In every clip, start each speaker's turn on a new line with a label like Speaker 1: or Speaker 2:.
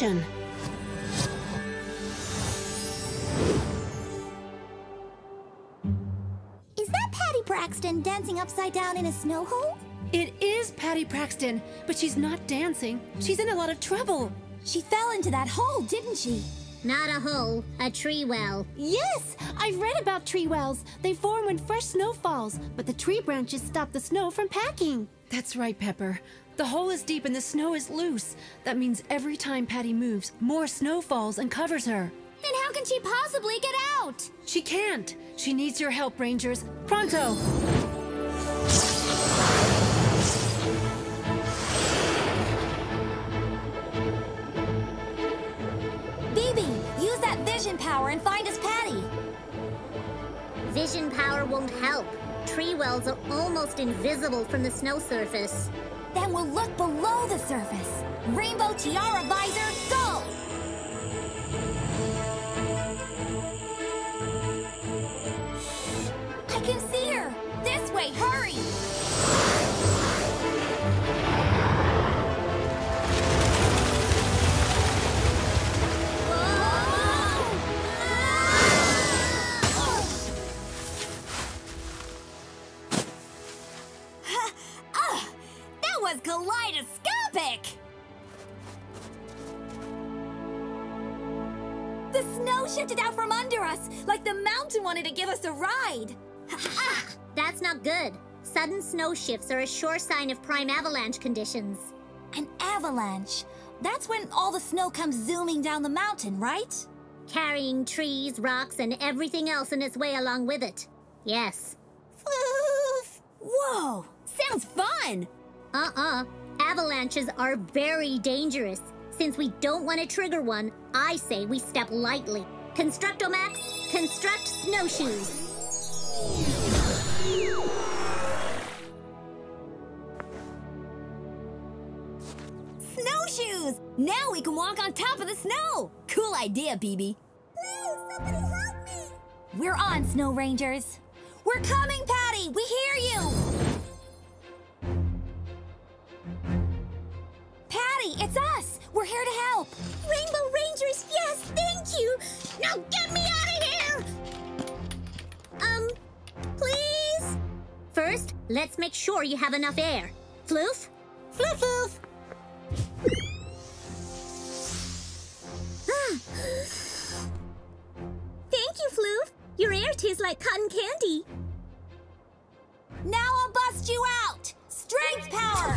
Speaker 1: we mission.
Speaker 2: Is that Patty Praxton dancing upside down in a snow hole?
Speaker 1: It is Patty Praxton, but she's not dancing. She's in a lot of trouble.
Speaker 2: She fell into that hole, didn't she?
Speaker 3: Not a hole, a tree well.
Speaker 4: Yes, I've read about tree wells. They form when fresh snow falls, but the tree branches stop the snow from packing.
Speaker 1: That's right, Pepper. The hole is deep and the snow is loose. That means every time Patty moves, more snow falls and covers her.
Speaker 2: Then how can she possibly get out?
Speaker 1: She can't. She needs your help, Rangers. Pronto!
Speaker 2: BB, use that vision power and find us Patty.
Speaker 3: Vision power won't help. Tree wells are almost invisible from the snow surface.
Speaker 2: Then we'll look below the surface. Rainbow Tiara Visor, go! Snow shifted out from under us, like the mountain wanted to give us a ride.
Speaker 3: That's not good. Sudden snow shifts are a sure sign of prime avalanche conditions.
Speaker 2: An avalanche. That's when all the snow comes zooming down the mountain, right?
Speaker 3: Carrying trees, rocks, and everything else in its way along with it. Yes.
Speaker 2: Floof! Whoa! Sounds fun!
Speaker 3: Uh-uh. Avalanches are very dangerous. Since we don't want to trigger one, I say we step lightly. Constructomax, construct snowshoes.
Speaker 2: Snowshoes! Now we can walk on top of the snow! Cool idea, BB. Please, somebody help me! We're on, Snow Rangers. We're coming, Patty! We hear you! It's us! We're here to help! Rainbow Rangers, yes, thank you! Now get me out of here!
Speaker 3: Um, please? First, let's make sure you have enough air. Floof?
Speaker 2: Floof, floof!
Speaker 3: Thank you, Floof. Your air tastes like cotton candy.
Speaker 2: Now I'll bust you out! Strength power!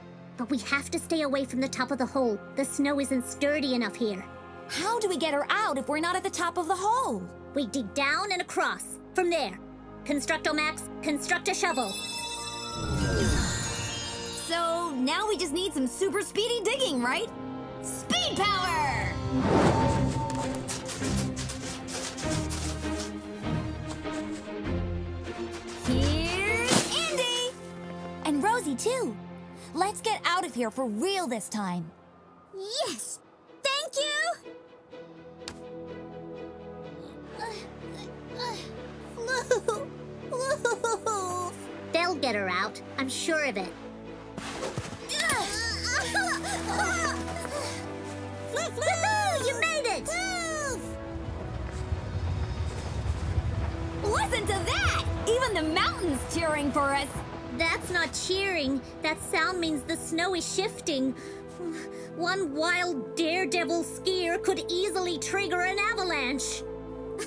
Speaker 3: of here, though. And we'll get you out. But we have to stay away from the top of the hole. The snow isn't sturdy enough here.
Speaker 2: How do we get her out if we're not at the top of the hole?
Speaker 3: We dig down and across. From there. Constructomax, construct a shovel.
Speaker 2: So now we just need some super speedy digging, right? Speed power! Here's Andy! And Rosie, too. Let's get out of here for real this time.
Speaker 3: Yes! Thank you! Floof! They'll get her out. I'm sure of it. Floof, Floof! You made it!
Speaker 2: Listen to that! Even the mountain's cheering for us.
Speaker 3: That's not cheering. That sound means the snow is shifting. One wild daredevil skier could easily trigger an avalanche.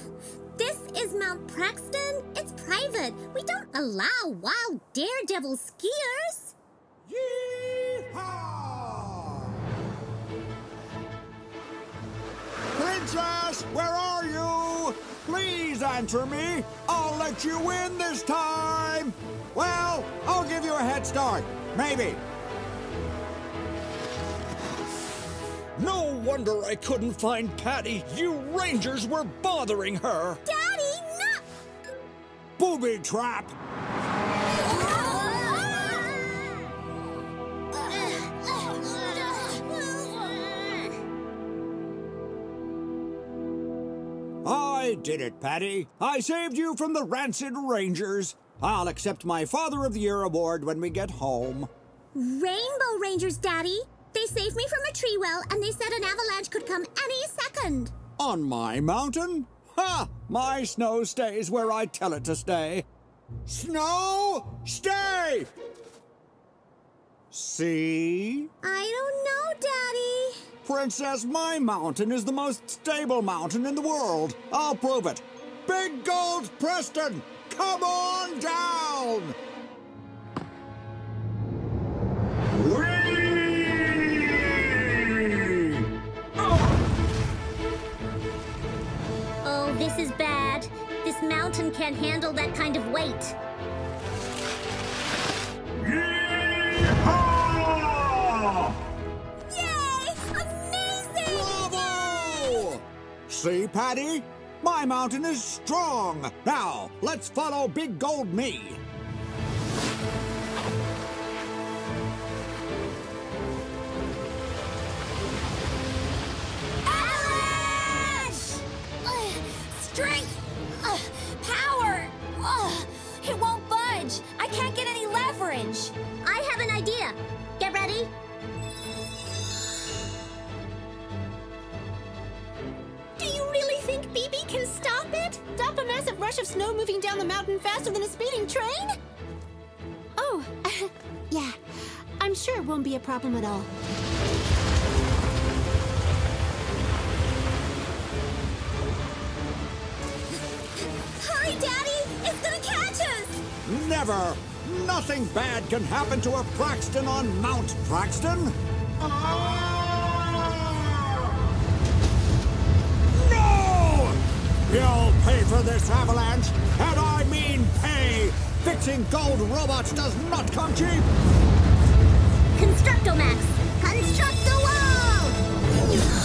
Speaker 3: This is Mount Praxton. It's private. We don't allow wild daredevil skiers.
Speaker 5: Yeehaw! Princess, where are you? Please answer me. I'll let you in this time. Well, I'll give you a head start. Maybe. No wonder I couldn't find Patty. You rangers were bothering her.
Speaker 3: Daddy, no!
Speaker 5: Booby trap. I did it, Patty. I saved you from the rancid rangers. I'll accept my Father of the Year award when we get home.
Speaker 3: Rainbow Rangers, Daddy. They saved me from a tree well, and they said an avalanche could come any second.
Speaker 5: On my mountain? Ha! My snow stays where I tell it to stay. Snow, stay! See?
Speaker 3: I don't know, Daddy.
Speaker 5: Princess, my mountain is the most stable mountain in the world. I'll prove it. Big Gold Praxton, come on down!
Speaker 3: Oh, this is bad. This mountain can't handle that kind of weight.
Speaker 5: Yeehaw!
Speaker 3: Yay! Amazing!
Speaker 5: Bravo! See, Patty? My mountain is strong. Now, let's follow Big Gold Me.
Speaker 2: Ugh, Strength!
Speaker 4: Snow moving down the mountain faster than a speeding train? Oh, yeah. I'm sure it won't be a problem at all.
Speaker 3: Hurry, Daddy! It's gonna catch us!
Speaker 5: Never! Nothing bad can happen to a Praxton on Mount Praxton! No! You'll pay for this avalanche, and I mean pay! Fixing gold robots does not come cheap!
Speaker 3: Constructomax! Construct the wall!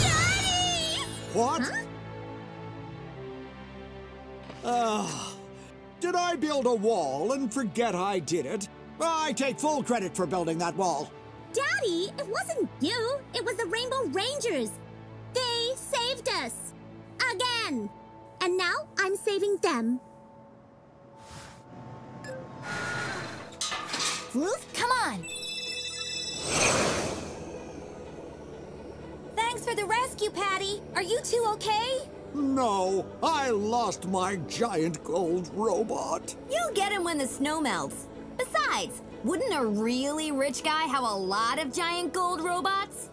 Speaker 3: Daddy!
Speaker 5: What?
Speaker 3: Huh?
Speaker 5: Ah, did I build a wall and forget I did it? I take full credit for building that wall.
Speaker 3: Daddy, it wasn't you. It was the Rainbow Rangers. They saved us. Again. And now I'm saving them.
Speaker 2: Ruth, come on! Thanks for the rescue, Patty! Are you two okay?
Speaker 5: No, I lost my giant gold robot.
Speaker 2: You'll get him when the snow melts. Besides, wouldn't a really rich guy have a lot of giant gold robots?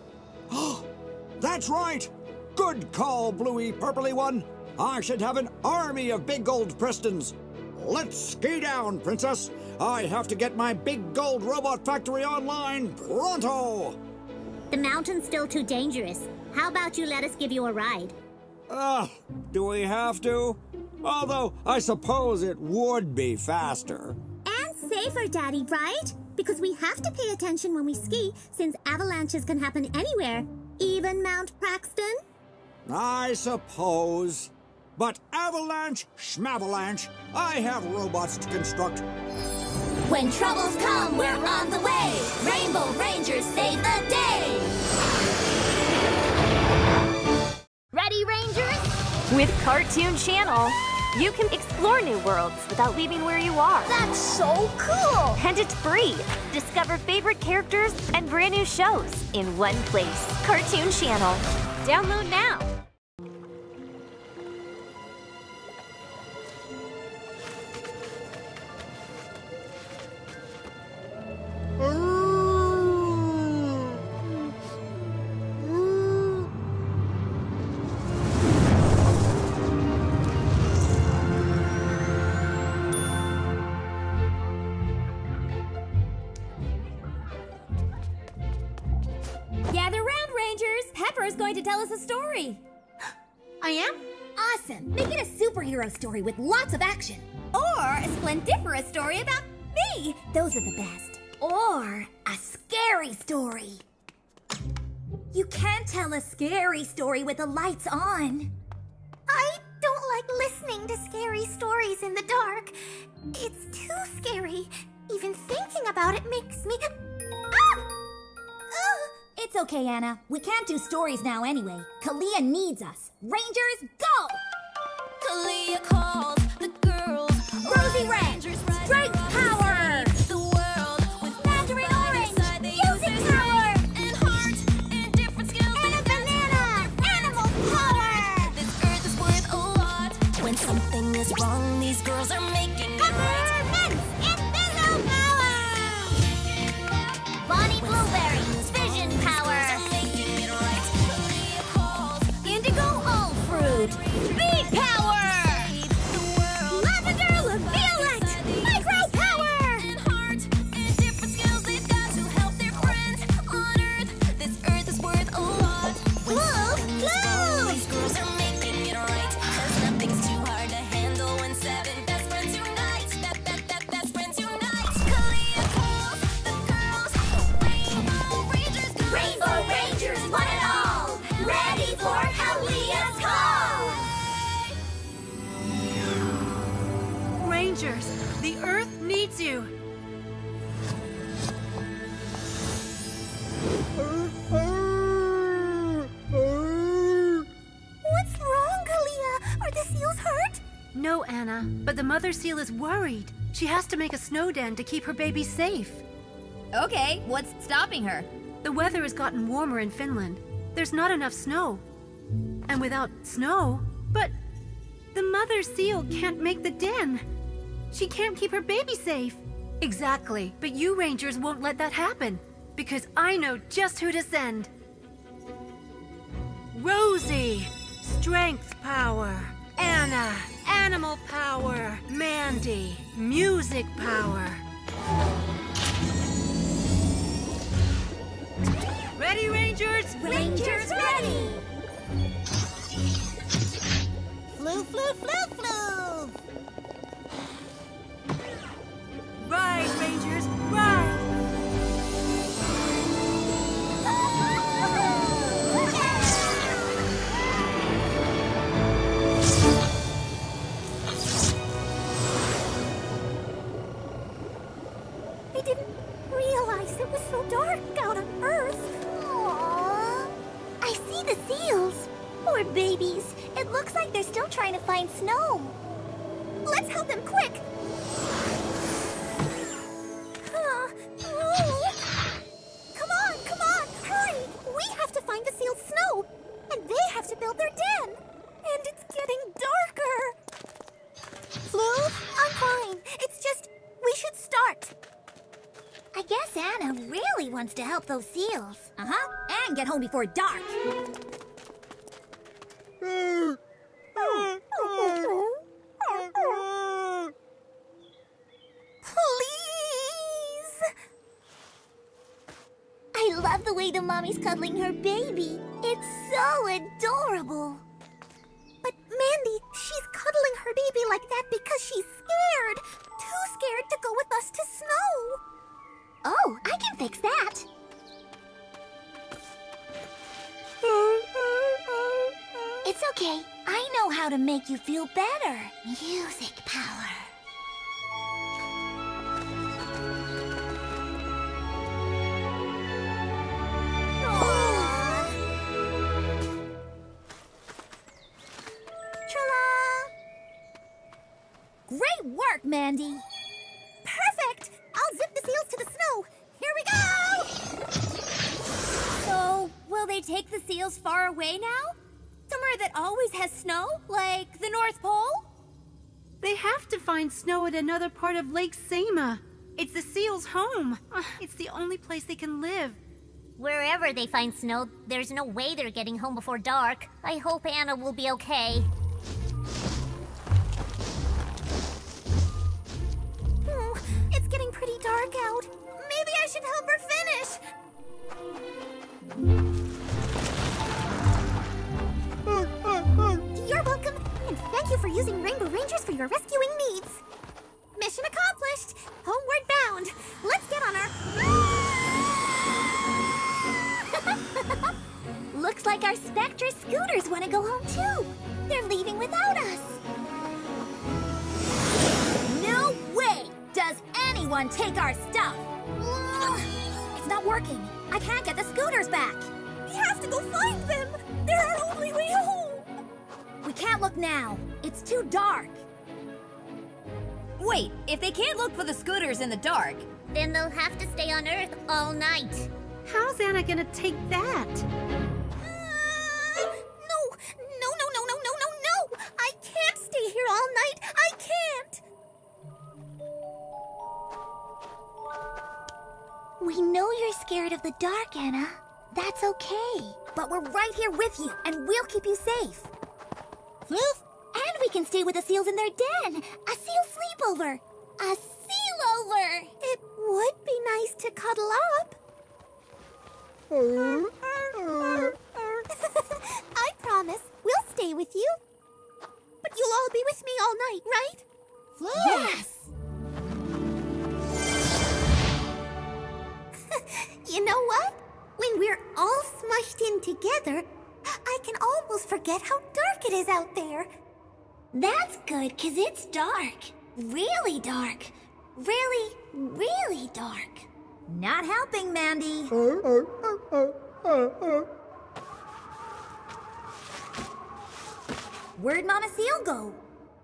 Speaker 5: That's right. Good call, Bluey Purpley One. I should have an army of big gold Praxtons. Let's ski down, Princess. I have to get my big gold robot factory online pronto.
Speaker 3: The mountain's still too dangerous. How about you let us give you a ride?
Speaker 5: Ah, do we have to? Although, I suppose it would be faster.
Speaker 4: And safer, Daddy, right? Because we have to pay attention when we ski, since avalanches can happen anywhere, even Mount Praxton.
Speaker 5: I suppose. But avalanche, schmavalanche, I have robots to construct.
Speaker 6: When troubles come, we're on the way. Rainbow Rangers save the day.
Speaker 7: Ready, Rangers? With Kartoon Channel, you can explore new worlds without leaving where you are.
Speaker 6: That's so cool.
Speaker 7: And it's free. Discover favorite characters and brand new shows in one place. Kartoon Channel. Download now.
Speaker 6: Gather round, Rangers. Pepper's going to tell us a story.
Speaker 2: I am?
Speaker 6: Awesome. Make it a superhero story with lots of action. Or a splendiferous story about me. Those are the best. Or a scary story. You can't tell a scary story with the lights on.
Speaker 4: I don't like listening to scary stories in the dark. It's too scary. Even thinking about it makes me. Ah! Ugh!
Speaker 6: It's okay, Anna. We can't do stories now anyway. Kalia needs us. Rangers, go!
Speaker 7: Kalia calls the girls.
Speaker 6: Rosie Red,
Speaker 1: has to make a snow den to keep her baby safe.
Speaker 6: Okay, what's stopping her?
Speaker 1: The weather has gotten warmer in Finland. There's not enough snow. And without snow, but the mother seal can't make the den. She can't keep her baby safe. Exactly, but you Rangers won't let that happen. Because I know just who to send. Rosie, strength power. Anna, animal power. Mandy, music power. Ready, Rangers?
Speaker 6: Rangers ready!
Speaker 4: Flu, flu, flu, flu!
Speaker 1: Ride, Rangers,
Speaker 4: seals. Poor babies. It looks like they're still trying to find snow. Let's help them quick. Oh. Come on, come on, hurry! We have to find the seal's snow, and they have to build their den. And it's getting darker. Flu, I'm fine. It's just we should start.
Speaker 6: I guess Anna really wants to help those seals. Uh-huh, and get home before dark.
Speaker 4: Please! I love the way the mommy's cuddling her baby. It's so adorable. But Mandy, she's cuddling her baby like that because she's scared. Too scared to go with us to snow.
Speaker 7: Oh, I can fix that.
Speaker 4: Make you feel better. Music power. Great work, Mandy! Perfect! I'll zip the seals to the snow. Here we go! So, will they take the seals far away now? Always has snow? Like the North Pole?
Speaker 1: They have to find snow at another part of Lake Saimaa. It's the seals' home. It's the only place they can live.
Speaker 3: Wherever they find snow, there's no way they're getting home before dark. I hope Anna will be okay.
Speaker 4: Hmm, it's getting pretty dark out. Maybe I should help her finish. Thank you for using Rainbow Rangers for your rescuing needs. Mission accomplished. Homeward bound. Let's get on our. Looks like our Spectra scooters want to go home too. They're leaving without us. No way! Does anyone take our stuff? It's not working. I can't get the scooters back. We have to go find them. They're our only way home. We can't look now. It's too dark.
Speaker 2: Wait, if they can't look for the scooters in the dark,
Speaker 3: Then they'll have to stay on Earth all night.
Speaker 1: How's Anna gonna take that?
Speaker 4: Uh, no, no, no, no, no, no, no, no! I can't stay here all night. I can't. We know you're scared of the dark, Anna. That's okay. But we're right here with you, and we'll keep you safe. Floof! And we can stay with the seals in their den. A seal sleepover. A seal over. It would be nice to cuddle up. I promise we'll stay with you. But you'll all be with me all night, right? Yes. you know what? When we're all smushed in together, I can almost forget how dark it is out there. That's good, because it's dark. Really dark. Really, really dark. Not helping, Mandy. Where'd Mama Seal go?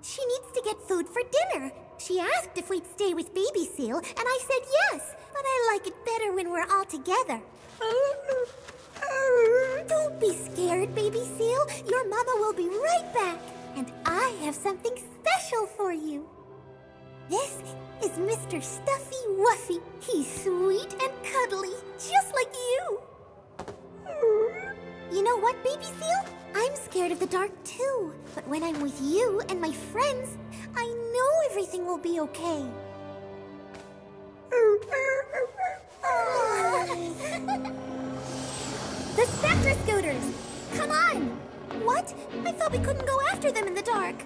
Speaker 4: She needs to get food for dinner. She asked if we'd stay with Baby Seal, and I said yes, but I like it better when we're all together. Don't be scared, Baby Seal. Your mama will be right back, and I have something special for you. This is Mr. Stuffy Wuffy. He's sweet and cuddly, just like you. You know what, Baby Seal? I'm scared of the dark too. But when I'm with you and my friends, I know everything will be okay. What? I thought we couldn't go after them in the dark.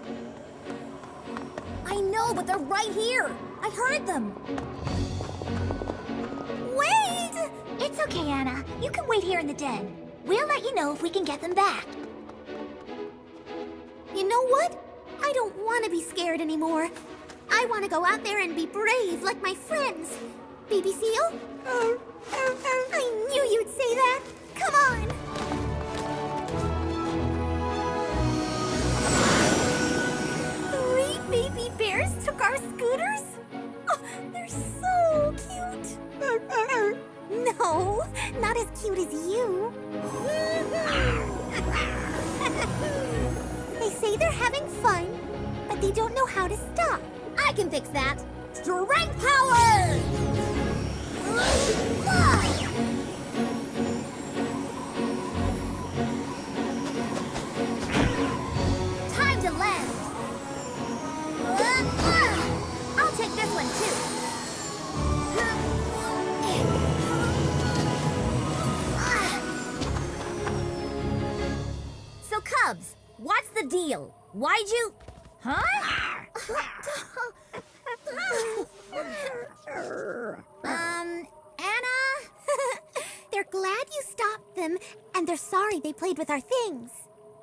Speaker 4: I know, but they're right here. I heard them. Wait! It's okay, Anna. You can wait here in the den. We'll let you know if we can get them back. You know what? I don't want to be scared anymore. I want to go out there and be brave like my friends. Baby Seal? Oh, oh, oh. I knew you'd say that. Come on. Bears took our scooters? Oh, they're so cute. No, not as cute as you. they say they're having fun, but they don't know how to stop. I can fix that. Strength power! So, Cubs, what's the deal? Why'd you. Huh? um, Anna? they're glad you stopped them, and they're sorry they played with our things.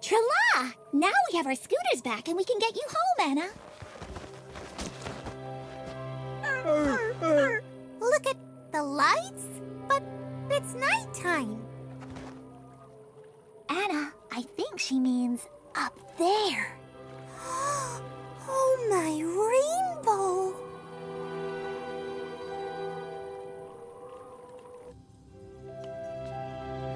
Speaker 4: Trela! Now we have our scooters back and we can get you home, Anna. Look at the lights, but it's nighttime. Anna, I think she means up there. Oh, my rainbow!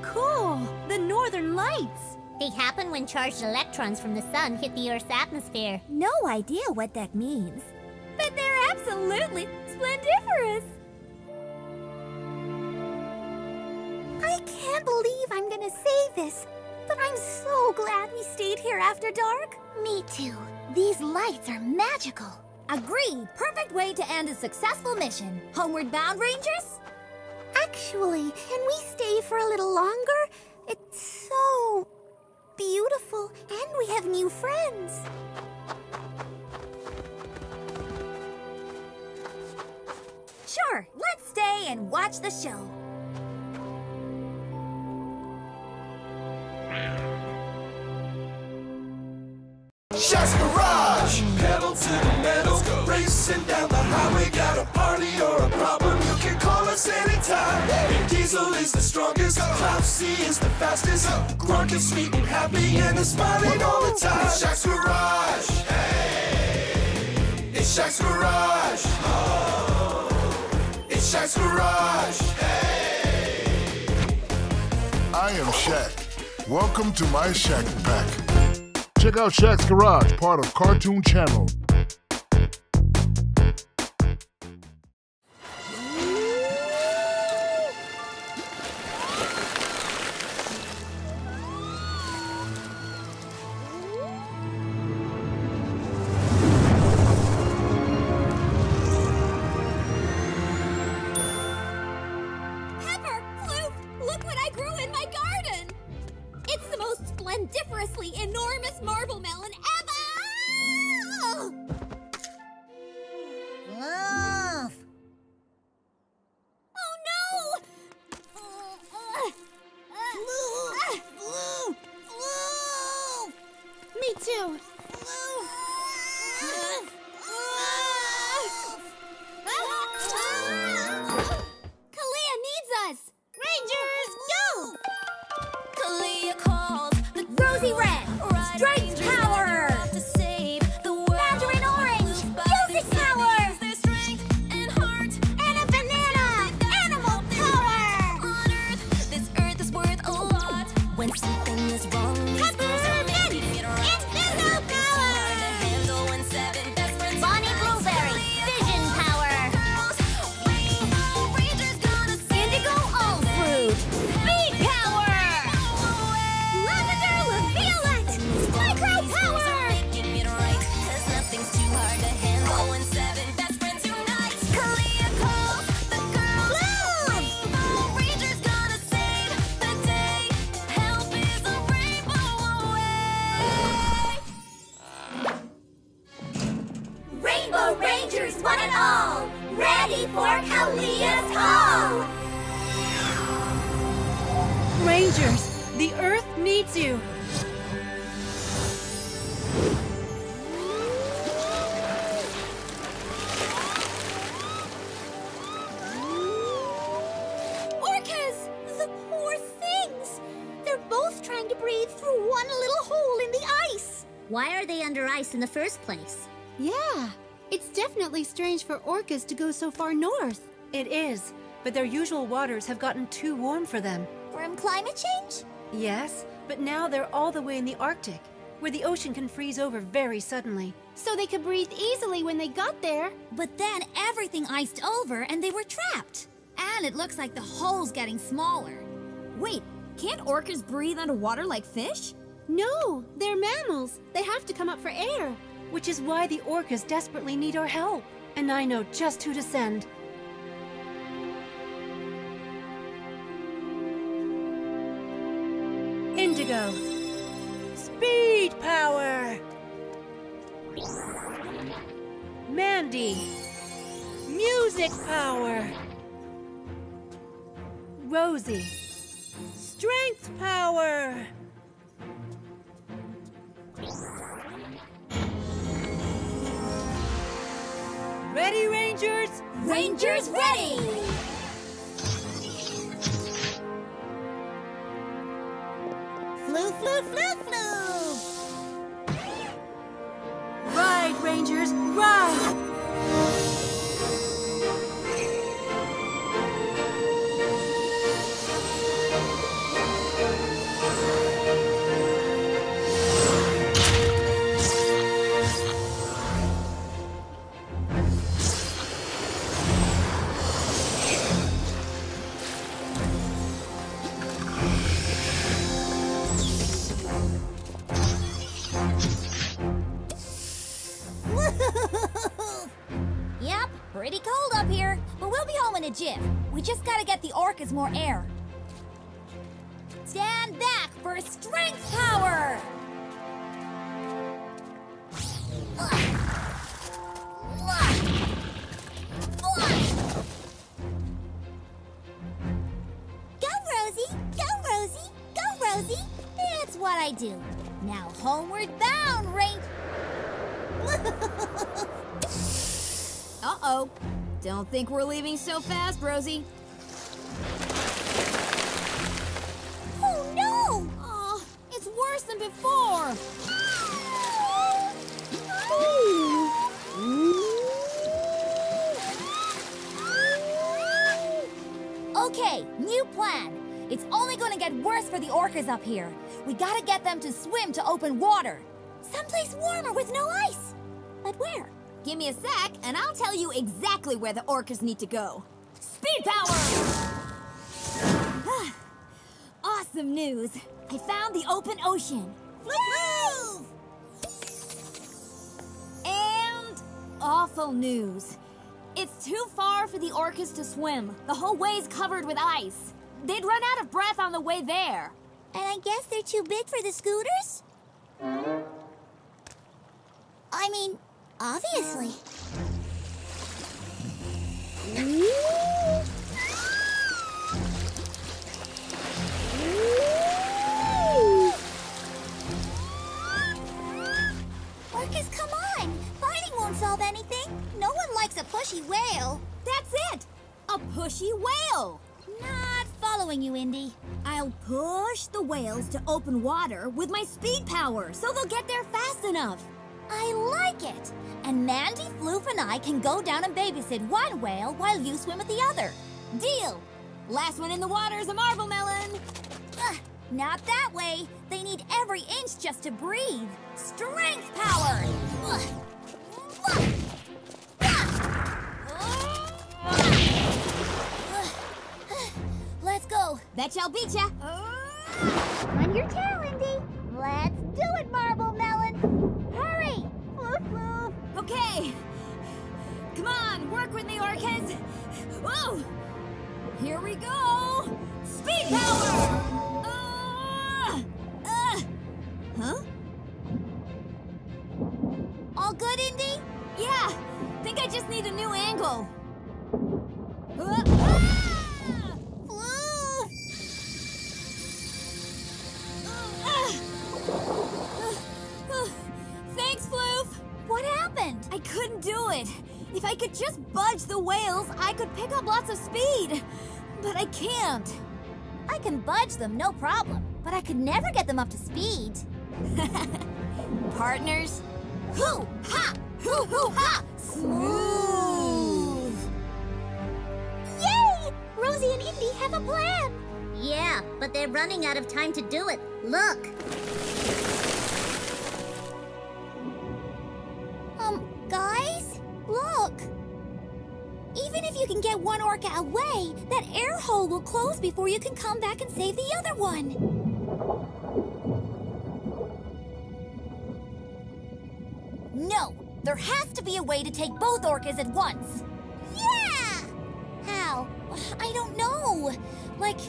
Speaker 1: Cool! The northern lights!
Speaker 3: They happen when charged electrons from the sun hit the Earth's atmosphere.
Speaker 4: No idea what that means. But they're absolutely splendiferous! I can't believe I'm gonna say this, but I'm so glad we stayed here after dark. Me too. These lights are magical. Agreed. Perfect way to end a successful mission. Homeward bound, Rangers? Actually, can we stay for a little longer? It's so beautiful, and we have new friends. Sure, let's stay and watch the show.
Speaker 8: Shaq's Garage. Pedal to the metal. Racing down the highway. Got a party or a problem. You can call us anytime. And Diesel is the strongest. Cloud is the fastest. Grunk is sweet and happy and is smiling all the time. It's Shaq's Garage. Hey. It's Shaq's Garage. Oh. It's Shaq's Garage. Hey.
Speaker 6: I am Shaq. Welcome to my Shaq Pack. Check out Shaq's Garage, part of Kartoon Channel.
Speaker 4: The
Speaker 3: first place?
Speaker 2: Yeah. It's definitely strange for orcas to go so far north.
Speaker 1: It is, but their usual waters have gotten too warm for them.
Speaker 4: From climate change?
Speaker 1: Yes, but now they're all the way in the Arctic, where the ocean can freeze over very suddenly.
Speaker 2: So they could breathe easily when they got there.
Speaker 4: But then everything iced over and they were trapped. And it looks like the hole's getting smaller. Wait, can't orcas breathe underwater like fish?
Speaker 2: No, they're mammals. Have to come up for air.
Speaker 1: Which is why the orcas desperately need our help. And I know just who to send. Indigo. Speed power! Mandy. Music power! Rosie. Strength power!
Speaker 2: Ready, Rangers?
Speaker 7: Rangers ready!
Speaker 3: Flew, flew, flew, flew!
Speaker 2: Ride, Rangers, ride! Think we're leaving so fast, Rosie.
Speaker 7: Oh no!
Speaker 2: Oh, it's worse than before.
Speaker 7: Okay, new plan. It's only gonna get worse for the orcas up here. We gotta get them to swim to open water. Someplace warmer with no ice. But where?
Speaker 2: Give me a sec, and I'll tell you exactly where the orcas need to go. Speed power! awesome news. I found the open ocean.
Speaker 7: Move!
Speaker 2: And awful news. It's too far for the orcas to swim. The whole way's covered with ice. They'd run out of breath on the way there.
Speaker 7: And I guess they're too big for the scooters? I mean, obviously. Orcas, come on! Fighting won't solve anything. No one likes a pushy whale.
Speaker 2: That's it! A pushy whale!
Speaker 7: Not following you, Indy.
Speaker 2: I'll push the whales to open water with my speed power so they'll get there fast enough.
Speaker 7: I like it. And Mandy, Floof, and I can go down and babysit one whale while you swim with the other.
Speaker 2: Deal! Last one in the water is a marble melon.
Speaker 7: Ugh, not that way. They need every inch just to breathe. Strength power! Let's go.
Speaker 2: Bet y'all beat ya.
Speaker 7: On your tail, Indy. Let's do it, Marble
Speaker 2: Okay. Come on, work with me, orcas. Whoa! Here we go. Speed power! Uh, uh. Huh?
Speaker 7: All good, Indy?
Speaker 2: Yeah, think I just need a new angle. Uh, ah! Do it. If I could just budge the whales, I could pick up lots of speed. But I can't.
Speaker 7: I can budge them, no problem. But I could never get them up to speed.
Speaker 2: Partners?
Speaker 7: Hoo ha! Hoo hoo ha! Smooth! Yay! Rosie and Indy have a plan.
Speaker 3: Yeah, but they're running out of time to do it. Look!
Speaker 7: Orca away, that air hole will close before you can come back and save the other one. No, there has to be a way to take both orcas at once. Yeah! How? I don't know. Like,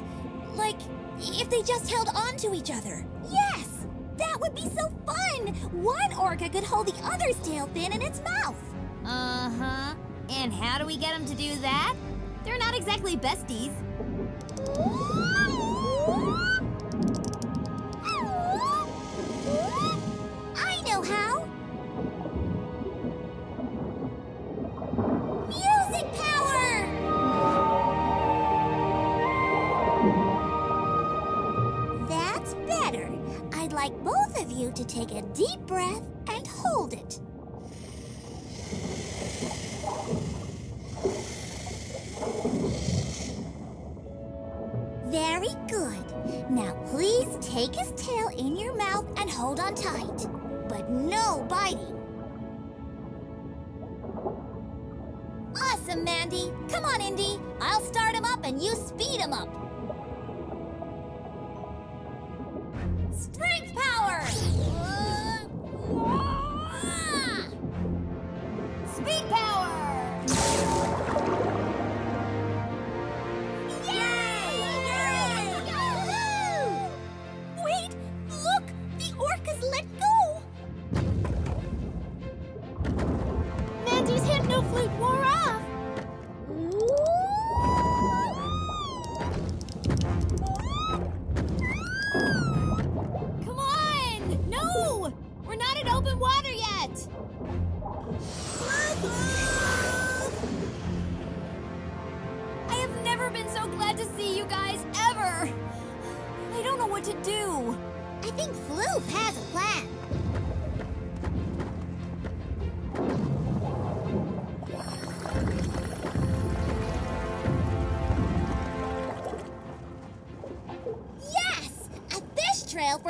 Speaker 7: like, if they just held on to each other. Yes! That would be so fun! One orca could hold the other's tail fin in its mouth.
Speaker 2: Uh-huh. And how do we get them to do that? They're not exactly besties. tight, but no biting. Awesome, Mandy. Come on, Indy. I'll start him up and you speed him up. Strength power!
Speaker 7: Uh, speed power!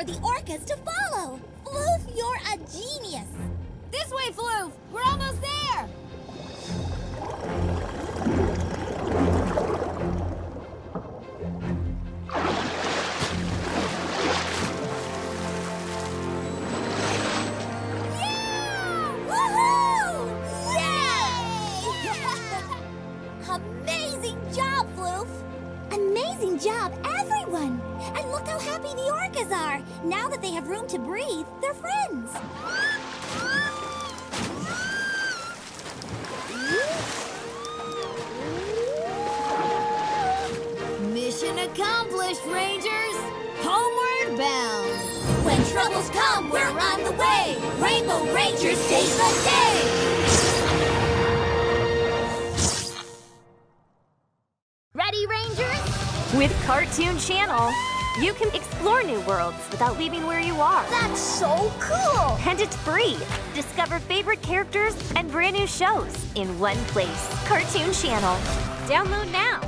Speaker 2: the orcas
Speaker 7: to
Speaker 2: follow.
Speaker 6: shows in one place. Kartoon Channel. Download now.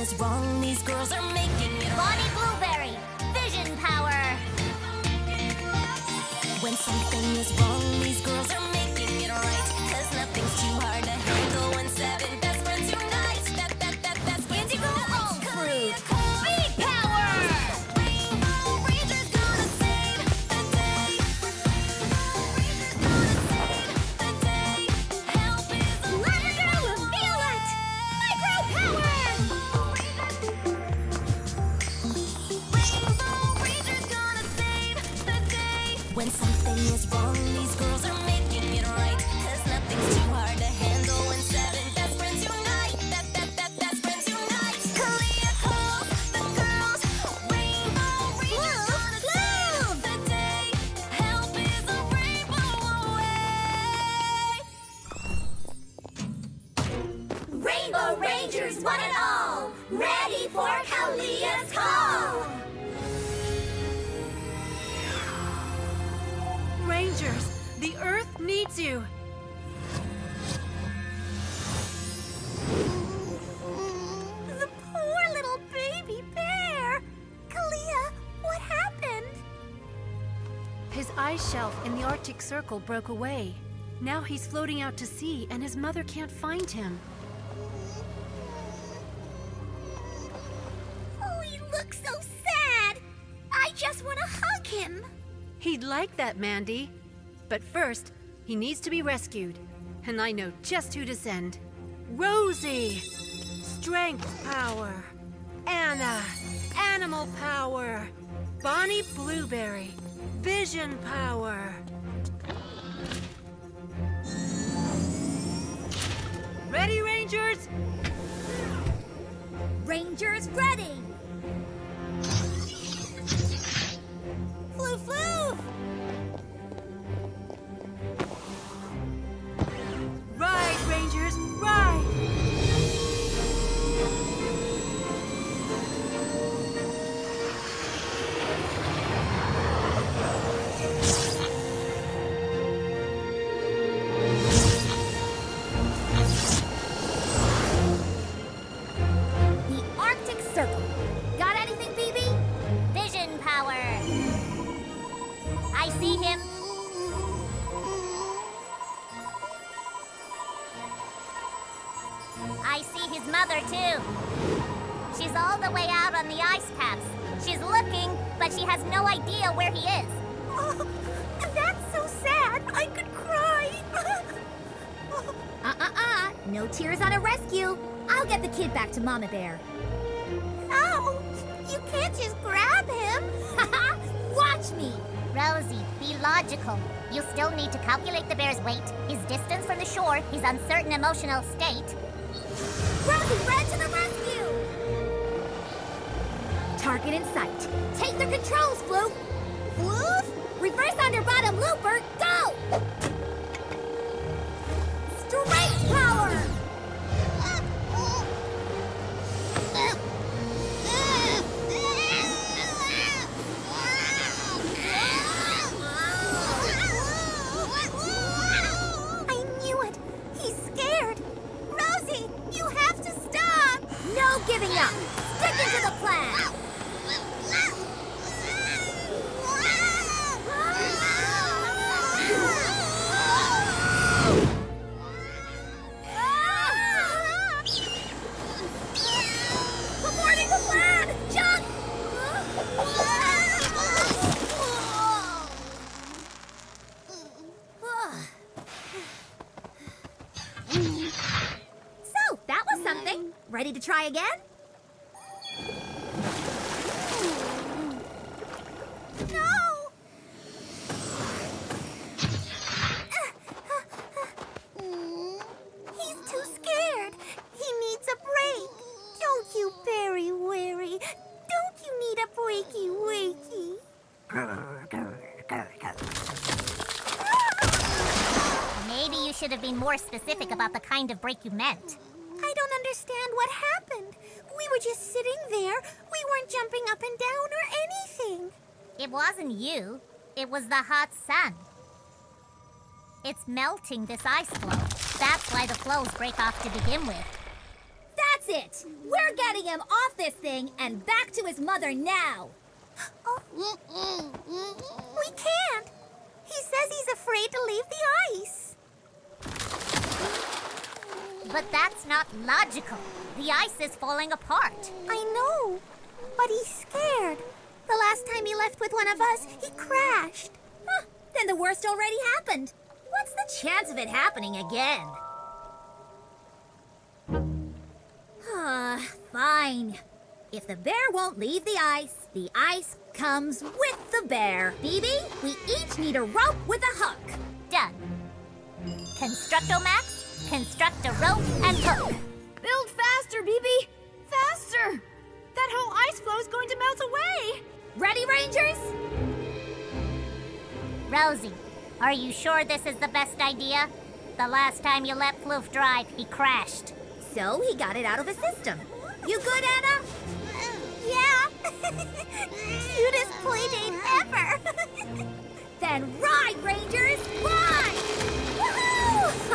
Speaker 7: is
Speaker 9: wrong. These girls are making it.
Speaker 10: Bonnie
Speaker 9: Blueberry, vision
Speaker 10: power.
Speaker 1: When something is wrong. Circle broke away. Now he's floating out to sea, and his mother can't find him.
Speaker 3: Oh, he looks so sad! I just want to hug him!
Speaker 1: He'd like that, Mandy. But first, he needs to be rescued. And I know just who to send. Rosie! Strength power. Anna! Animal power. Bonnie Blueberry. Vision power. Ready, Rangers?
Speaker 2: Rangers ready!
Speaker 3: Floof, floof!
Speaker 2: Kid back to Mama Bear.
Speaker 3: oh, you can't just grab him.
Speaker 2: Watch me!
Speaker 3: Rosie, be logical. You'll still need to calculate the bear's weight, his distance from the shore, his uncertain emotional state.
Speaker 2: Rosie, Red to the rescue! Target in sight. Take the controls, Floof! Floof? Ready to try again?
Speaker 3: No! He's too scared. He needs a break. Don't you, Berry Weary? Don't you need a breaky wakey? Maybe you should have been more specific about the kind of break you meant. Understand what happened. We were just sitting there. We weren't jumping up and down or anything. It wasn't you. It was the hot sun. It's melting this ice floe. That's why the flows break off to begin with.
Speaker 2: That's it! We're getting him off this thing and back to his mother now! oh.
Speaker 3: We can't. He says he's afraid to leave the ice. But that's not logical. The ice is falling apart. I know, but he's scared. The last time he left with one of us, he crashed.
Speaker 2: Huh, then the worst already happened. What's the chance of it happening again? Ah, fine. If the bear won't leave the ice, the ice comes with the bear. BB, we each need a rope with a hook.
Speaker 3: Done. Constructomax, construct a rope and hook.
Speaker 7: Build faster, BB! Faster! That whole ice floe is going to melt away!
Speaker 2: Ready, Rangers?
Speaker 3: Rosie, are you sure this is the best idea? The last time you let Floof drive, he crashed.
Speaker 2: So he got it out of his system. You good, Anna?
Speaker 3: Yeah. Cutest playdate ever.
Speaker 2: Then ride, Rangers!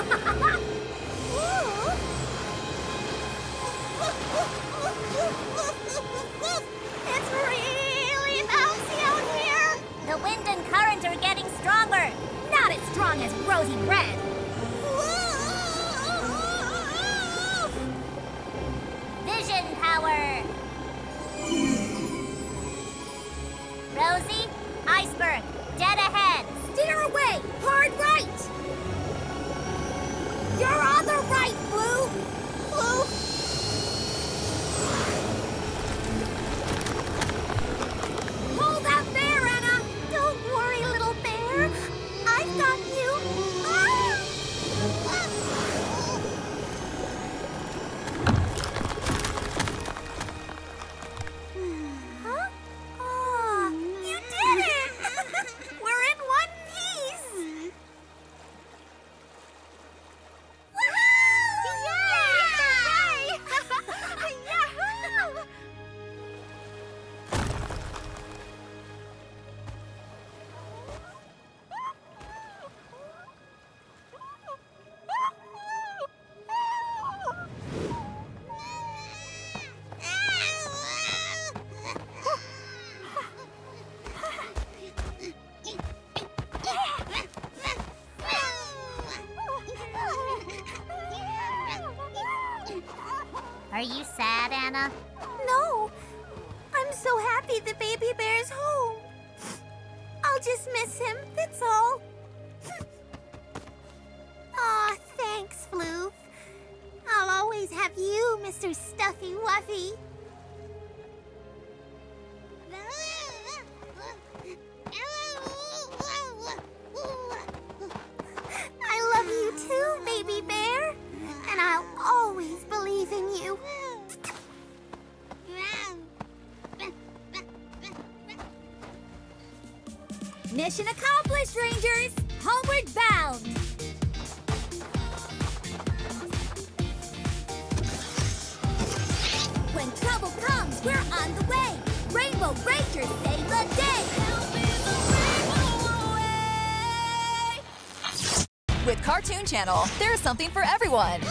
Speaker 4: it's really bouncy out here! The
Speaker 2: wind and current are getting stronger. Not as strong as
Speaker 4: Red. Sad, Rangers save the day!
Speaker 6: With Kartoon Channel, there's something for everyone.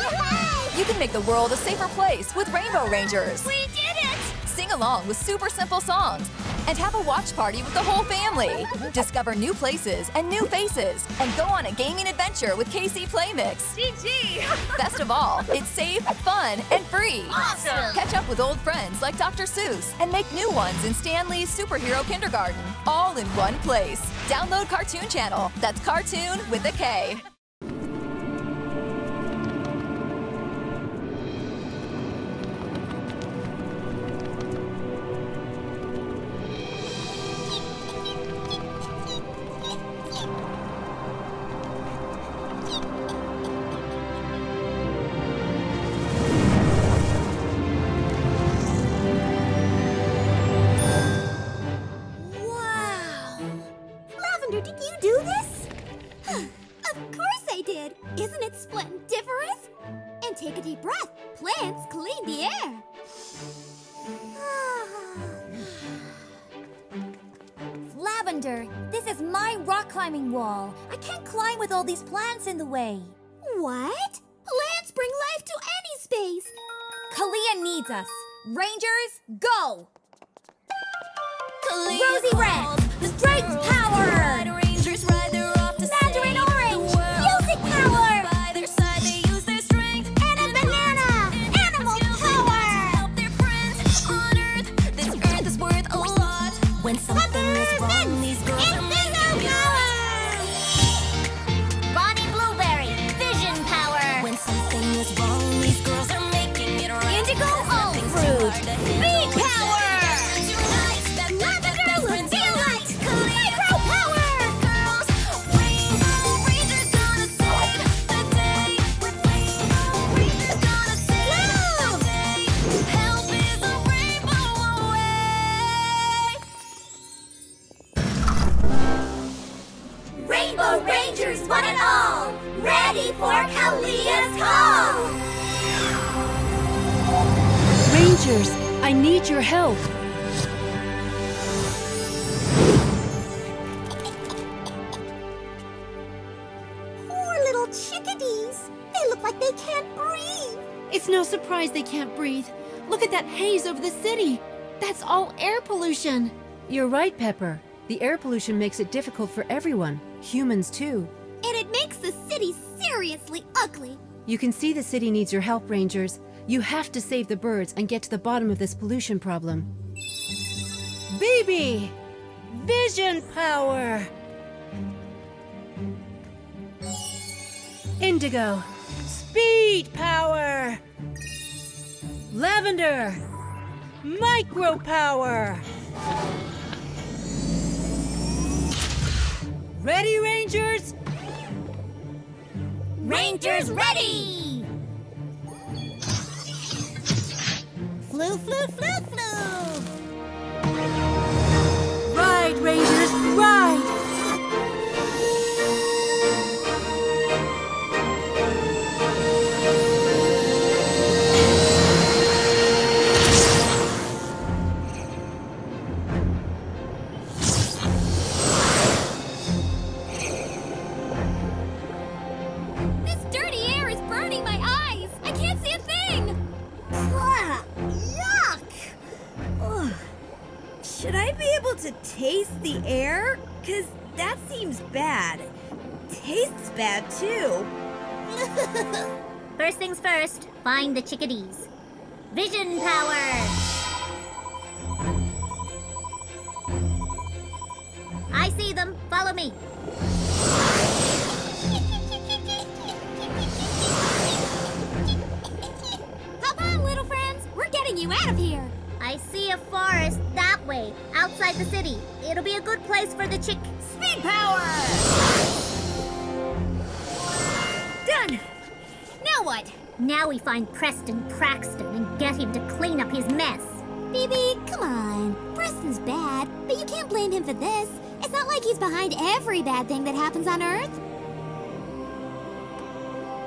Speaker 6: You can make the world a safer place with Rainbow Rangers.
Speaker 4: We did it!
Speaker 6: Sing along with super simple songs and have a watch party with the whole family. Discover new places and new faces and go on a gaming adventure with KC Playmix.
Speaker 4: GG!
Speaker 6: Best of all, it's safe, fun, and free.
Speaker 4: Awesome!
Speaker 6: Catch up with old friends like Dr. Seuss and make new ones in Stan Lee's Superhero Kindergarten, all in one place. Download Kartoon Channel. That's cartoon with a K.
Speaker 4: plants in the way. What? Plants bring life to any space. Kalia needs us. Rangers, go! Rosie Red, strength power!
Speaker 1: Over the city. That's all air pollution. You're right, Pepper. The air pollution makes it difficult for everyone, humans too.
Speaker 7: and it makes the city seriously ugly.
Speaker 1: You can see the city needs your help, Rangers. You have to save the birds and get to the bottom of this pollution problem. BB! Vision power! Indigo! Speed power! Lavender! Micro power! Ready, Rangers?
Speaker 3: Rangers ready! Flu, flu, flu, flu!
Speaker 1: Ride, Rangers, ride!
Speaker 2: Air? Cause that seems bad. Tastes bad too.
Speaker 3: First things first, find the chickadees. Vision power! I see them. Follow me.
Speaker 7: Hop on, little friends. We're getting you out of here.
Speaker 3: I see a forest that way, outside the city. It'll be a good place for the chick.
Speaker 2: Speed power!
Speaker 7: Done. Now what?
Speaker 3: Now we find Preston Praxton and get him to clean up his mess.
Speaker 7: BB, come on. Preston's bad, but you can't blame him for this. It's not like he's behind every bad thing that happens on Earth.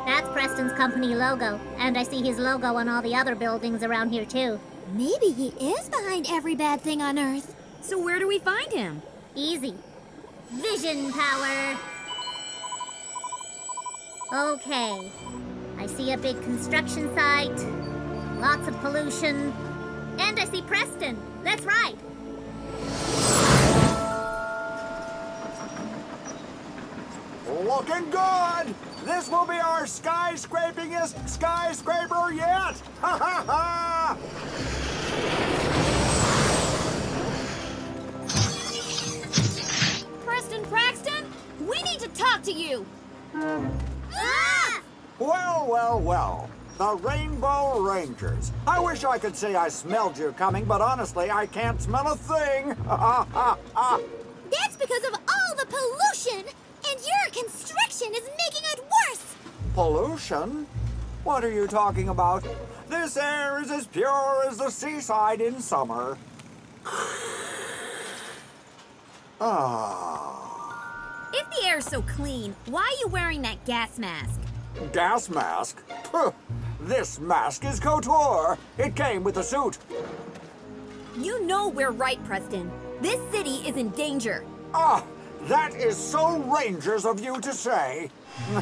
Speaker 3: That's Preston's company logo, and I see his logo on all the other buildings around here too.
Speaker 7: Maybe he is behind every bad thing on Earth.
Speaker 2: So where do we find him?
Speaker 3: Easy. Vision power. Okay. I see a big construction site, lots of pollution, and I see Preston. That's right.
Speaker 5: Looking good! This will be our skyscrapingest skyscraper yet! Ha ha ha!
Speaker 7: Preston Praxton, we need to talk to you.
Speaker 3: Ah!
Speaker 5: Well, well, well. The Rainbow Rangers. I wish I could say I smelled you coming, but honestly, I can't smell a thing. Ha ha ha!
Speaker 7: That's because of all the pollution, and your construction is making it worse.
Speaker 5: Pollution? What are you talking about? This air is as pure as the seaside in summer. Ah,
Speaker 2: If the air's so clean, why are you wearing that gas mask?
Speaker 5: gas mask? Puh, This mask is couture. It came with the suit.
Speaker 2: You know we're right, Preston. This city is in danger.
Speaker 5: Ah, that is so Rangers of you to say.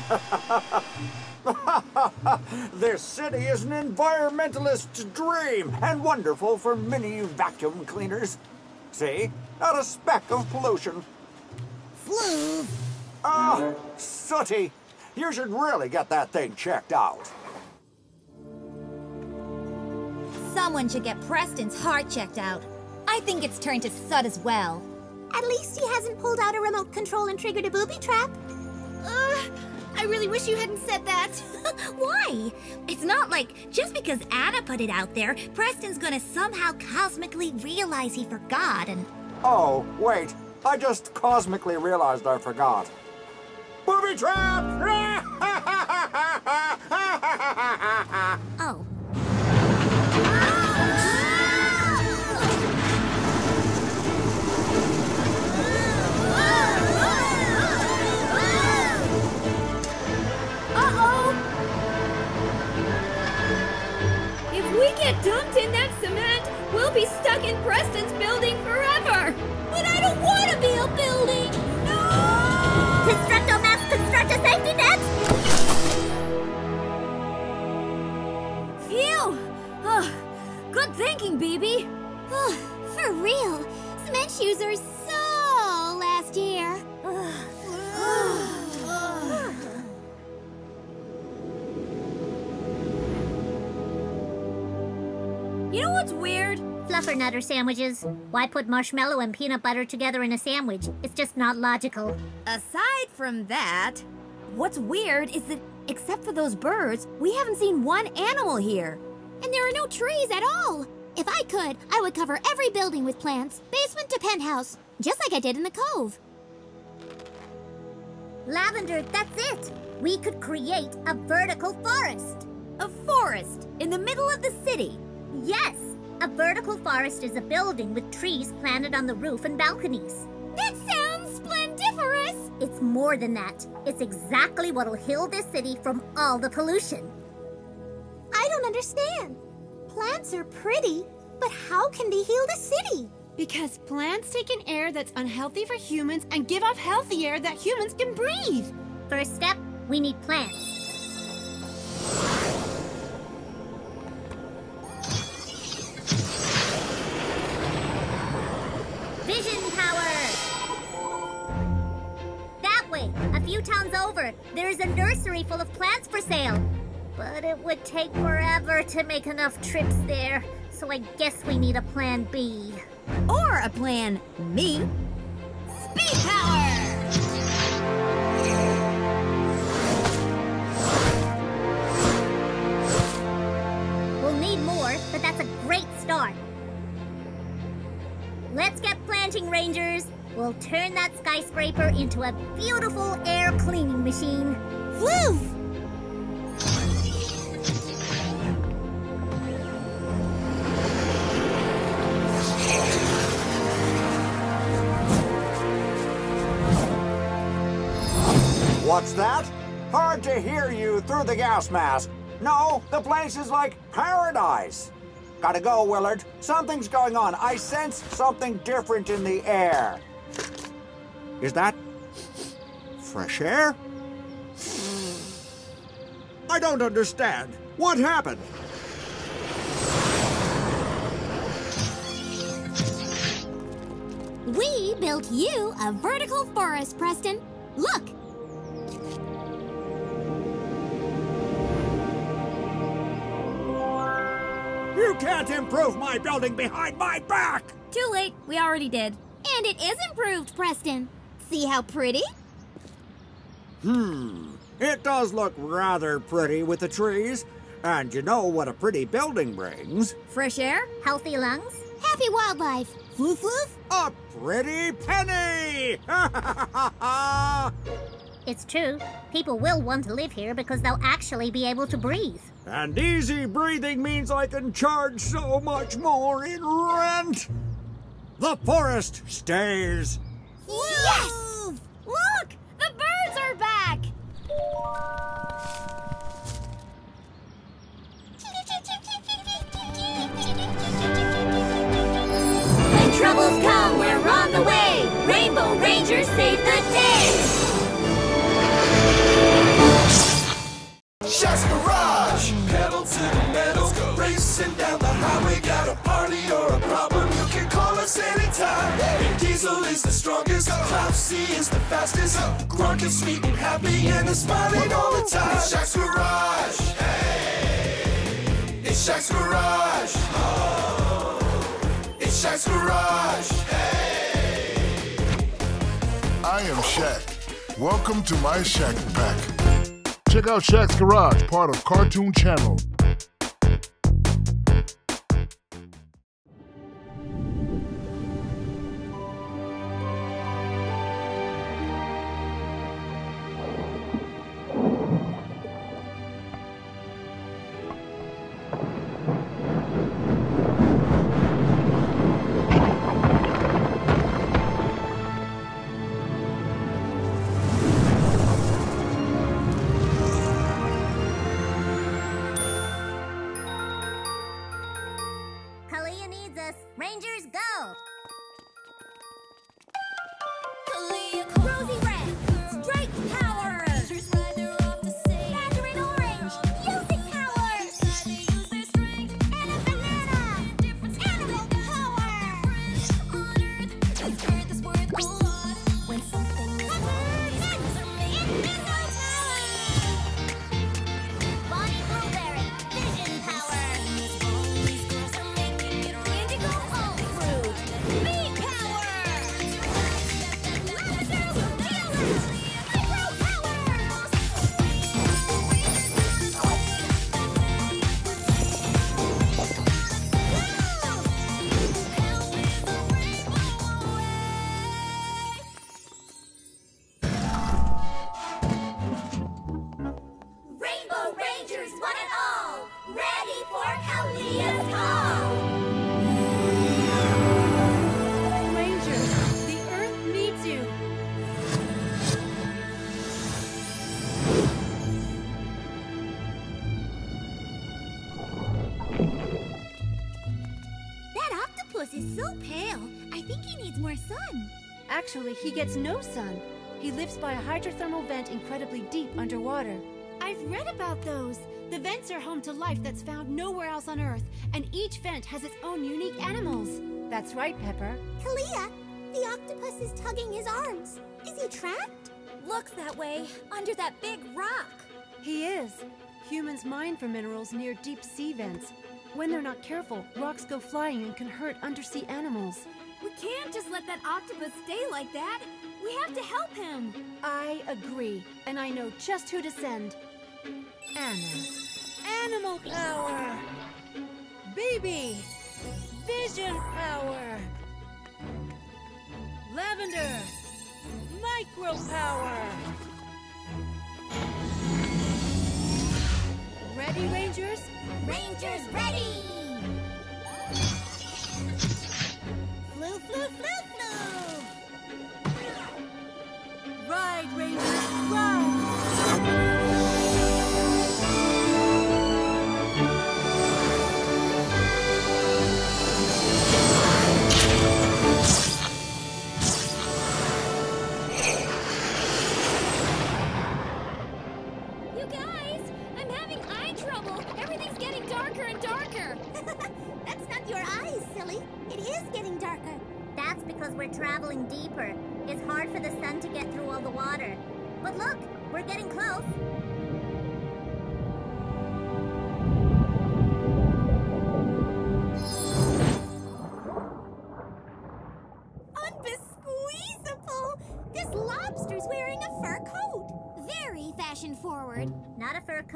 Speaker 5: this city is an environmentalist's dream and wonderful for mini vacuum cleaners. See? Not a speck of pollution.
Speaker 7: Flu.
Speaker 5: Ah, sooty. You should really get that thing checked out.
Speaker 4: Someone should get Preston's heart checked out. I think it's turned to Sud as well.
Speaker 7: At least he hasn't pulled out a remote control and triggered a booby trap.
Speaker 11: Uh, I really wish you hadn't said that.
Speaker 7: Why? It's not like just because Anna put it out there, Preston's gonna somehow cosmically realize he forgot and.
Speaker 5: Oh, wait. I just cosmically realized I forgot. Booby trap!
Speaker 7: Oh.
Speaker 2: Get dumped in that cement, we'll be stuck in Preston's building forever!
Speaker 7: But I don't want to be a building! No!
Speaker 3: Constructo mass, construct a safety net!
Speaker 2: Phew! Oh, good thinking, BB.
Speaker 7: For real, cement shoes are so last year.
Speaker 6: What's weird?
Speaker 3: Fluffernutter sandwiches. Why put marshmallow and peanut butter together in a sandwich? It's just not logical.
Speaker 2: Aside from that, what's weird is that, except for those birds, we haven't seen one animal here.
Speaker 7: And there are no trees at all. If I could, I would cover every building with plants, basement to penthouse, just like I did in the cove.
Speaker 3: Lavender, that's it. We could create a vertical forest.
Speaker 2: A forest in the middle of the city.
Speaker 3: Yes, a vertical forest is a building with trees planted on the roof and balconies.
Speaker 7: That sounds splendiferous!
Speaker 3: It's more than that. It's exactly what'll heal this city from all the pollution.
Speaker 7: I don't understand. Plants are pretty, but how can they heal the city?
Speaker 1: Because plants take in air that's unhealthy for humans and give off healthy air that humans can breathe.
Speaker 3: First step, we need plants. There's a nursery full of plants for sale. But it would take forever to make enough trips there, so I guess we need a plan B.
Speaker 2: Or a plan me. Speed power!
Speaker 3: We'll need more, but that's a great start. Let's get planting, Rangers. We'll turn that skyscraper into a beautiful air cleaning machine.
Speaker 7: Floof!
Speaker 5: What's that? Hard to hear you through the gas mask. No, the place is like paradise. Gotta go, Willard. Something's going on. I sense something different in the air. Is that fresh air? I don't understand. What happened?
Speaker 7: We built you a vertical forest, Preston. Look!
Speaker 5: You can't improve my building behind my back!
Speaker 2: Too late, we already did.
Speaker 7: And it is improved, Preston. See how pretty?
Speaker 5: Hmm. It does look rather pretty with the trees. And you know what a pretty building brings?
Speaker 2: Fresh air?
Speaker 3: Healthy lungs?
Speaker 7: Happy wildlife. Floof floof?
Speaker 5: A pretty penny!
Speaker 3: It's true. People will want to live here because they'll actually be able to breathe.
Speaker 5: and easy breathing means I can charge so much more in rent! The forest stays!
Speaker 7: Yes!
Speaker 6: Look! The birds are back!
Speaker 12: When troubles come, we're on the way. Rainbow Rangers save the day.
Speaker 8: Shaq's Garage. Pedal to the metal. Racing down strongest. Is the fastest. Gronk is sweet and happy and is smiling all the time. It's Shaq's Garage. Hey. It's Shaq's Garage. Oh. It's Shaq's Garage.
Speaker 13: I am Shaq. Welcome to my Shaq Pack. Check out Shaq's Garage, part of Kartoon Channel.
Speaker 7: go!
Speaker 1: Actually, he gets no sun. He lives by a hydrothermal vent incredibly deep underwater.
Speaker 14: I've read about those. The vents are home to life that's found nowhere else on Earth, and each vent has its own unique animals.
Speaker 1: That's right, Pepper.
Speaker 4: Kalia, the octopus is tugging his arms. Is he trapped?
Speaker 2: Looks that way, under that big rock.
Speaker 1: He is. Humans mine for minerals near deep sea vents. When they're not careful, rocks go flying and can hurt undersea animals.
Speaker 2: We can't just let that octopus stay like that. We have to help him.
Speaker 1: I agree, and I know just who to send. Anna.
Speaker 15: Animal power! Baby! Vision power! Lavender! Micro power! Ready, Rangers?
Speaker 4: Rangers ready!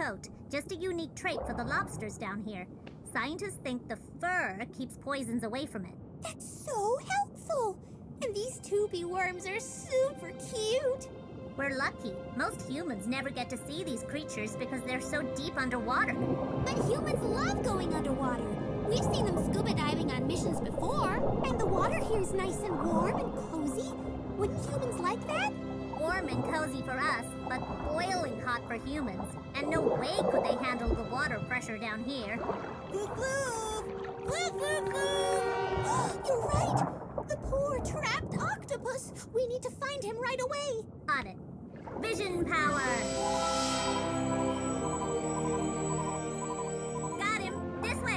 Speaker 4: Not a fur coat,
Speaker 3: just a unique trait for the lobsters down here. Scientists think the fur keeps poisons away from it.
Speaker 4: That's so helpful. And these tubey worms are super cute.
Speaker 3: We're lucky. Most humans never get to see these creatures because they're so deep underwater.
Speaker 7: But humans love going underwater. We've seen them scuba diving on missions before.
Speaker 4: And the water here is nice and warm and cozy. Wouldn't humans like that?
Speaker 3: Warm and cozy for us, but boiling hot for humans. And no way could they handle the water pressure down here.
Speaker 4: Flu, flu, flu! You're right. The poor trapped octopus. We need to find him right away.
Speaker 3: On it. Vision power! Got him! This way!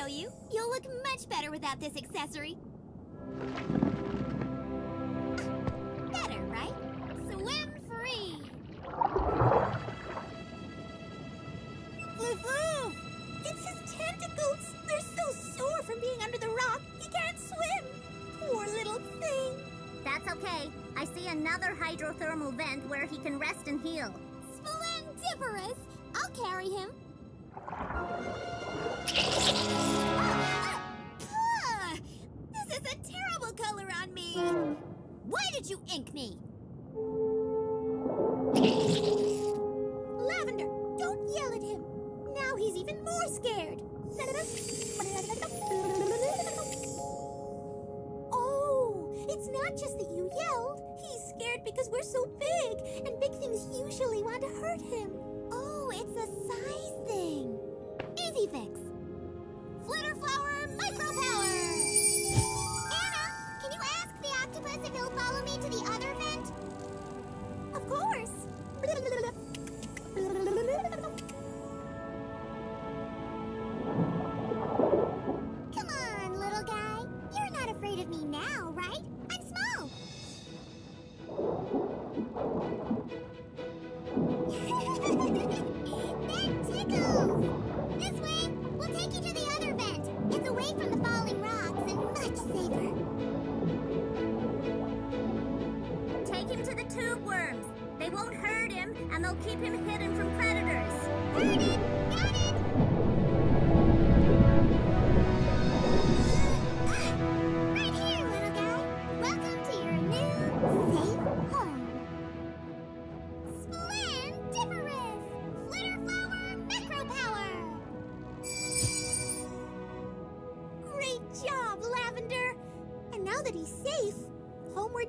Speaker 7: Show you. You'll look much better without this accessory.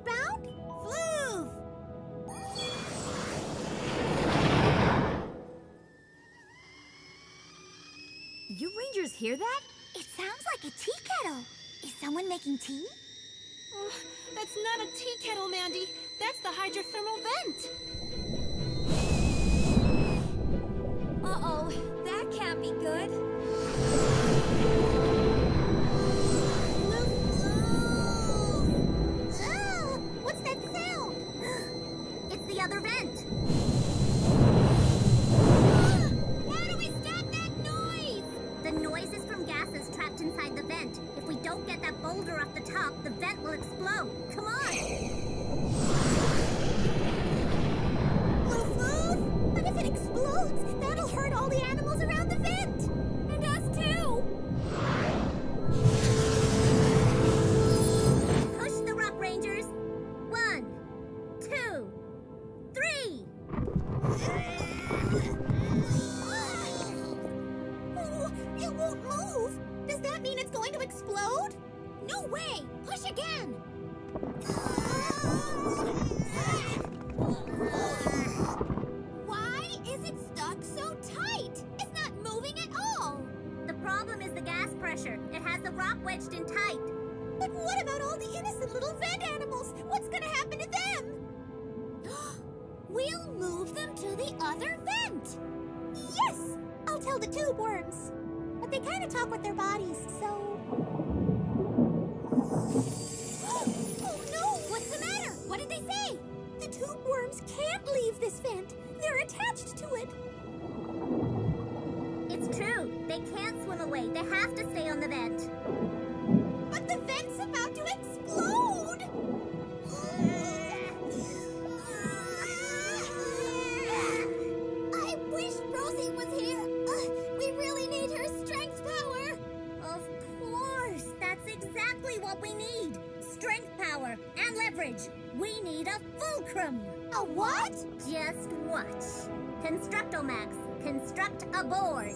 Speaker 3: Bound? Floof!
Speaker 2: You Rangers hear that?
Speaker 3: It sounds like a tea kettle. Is someone making tea?
Speaker 4: Oh, that's not a tea kettle, Mandy. That's the hydrothermal vent.
Speaker 3: We'll move them to the other vent! Yes! I'll tell the tube worms. But they kind of talk with their bodies, so. Oh, oh no! What's the matter? What did they say? The tube worms can't leave this vent. They're attached to it. It's true. They can't swim away. They have to stay on the vent. But the vent's about to explode! Wish Rosie was here. Ugh, we really need her strength power. Of course. That's exactly what we need. Strength power and leverage. We need a fulcrum. A what? Just watch. Constructomax. Construct a board.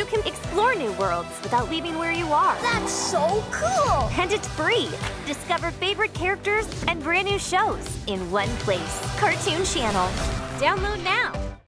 Speaker 3: You can
Speaker 6: explore new worlds without leaving where you are.
Speaker 3: That's so cool!
Speaker 6: And it's free. Discover favorite characters and brand new shows in one place. Kartoon Channel. Download now.